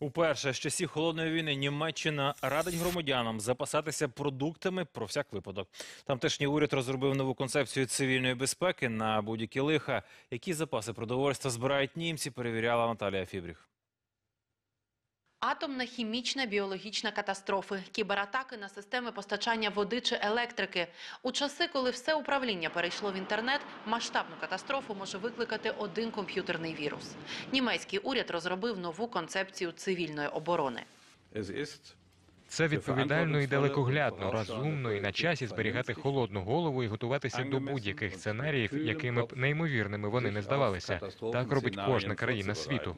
Уперше з часів холодної війни Німеччина радить громадянам запасатися продуктами про всяк випадок. Тамтешній уряд розробив нову концепцію цивільної безпеки на будь-які лиха. Які запаси продовольства збирають німці, перевіряла Наталія Фібріх. Атомна, хімічна, біологічна катастрофи, кібератаки на системи постачання води чи електрики. У часи, коли все управління перейшло в інтернет, масштабну катастрофу може викликати один комп'ютерний вірус. Німецький уряд розробив нову концепцію цивільної оборони. Це відповідально і далекоглядно, розумно і на часі зберігати холодну голову і готуватися до будь-яких сценаріїв, якими б неймовірними вони не здавалися. Так робить кожна країна світу.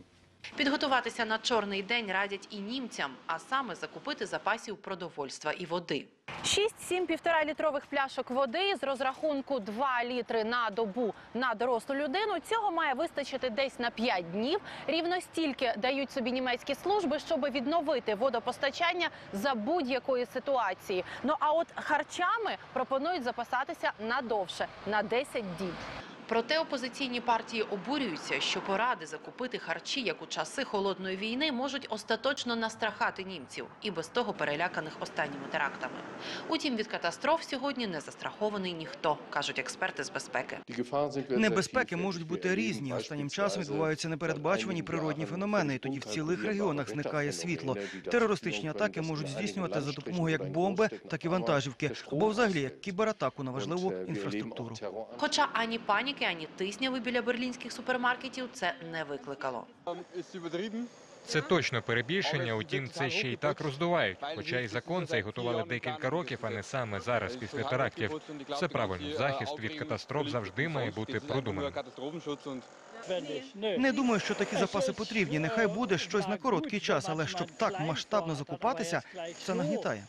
Підготуватися на чорний день радять і німцям, а саме закупити запасів продовольства і води. 6-7 півтора літрових пляшок води з розрахунку 2 літри на добу на дорослу людину. Цього має вистачити десь на 5 днів. Рівно стільки дають собі німецькі служби, щоб відновити водопостачання за будь-якої ситуації. Ну а от харчами пропонують запасатися надовше на 10 діб. Проте опозиційні партії обурюються, що поради закупити харчі, як у часи холодної війни, можуть остаточно настрахати німців і без того переляканих останніми терактами. Утім, від катастроф сьогодні не застрахований ніхто, кажуть експерти з безпеки. Небезпеки можуть бути різні. Останнім часом відбуваються непередбачувані природні феномени, і тоді в цілих регіонах зникає світло. Терористичні атаки можуть здійснювати за допомогою як бомби, так і вантажівки, або взагалі як кібератаку на важливу інфраструктуру. Хоча ані паніки, ані тисняви біля берлінських супермаркетів це не викликало. Це точно перебільшення, утім, це ще й так роздувають. Хоча і закон цей готували декілька років, а не саме зараз, після терактів. Все правильно, захист від катастроф завжди має бути продуманим. Не думаю, що такі запаси потрібні. Нехай буде щось на короткий час, але щоб так масштабно закупатися, це нагнітає.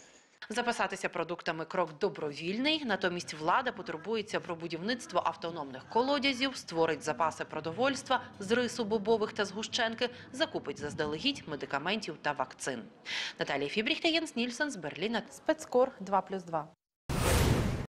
Запасатися продуктами крок добровільний. Натомість влада потурбується про будівництво автономних колодязів, створить запаси продовольства з рису бобових та згущенки, закупить заздалегідь медикаментів та вакцин. Наталія Фібріх та Єнс Нільсен з Берліна. Спецкор 2+,2.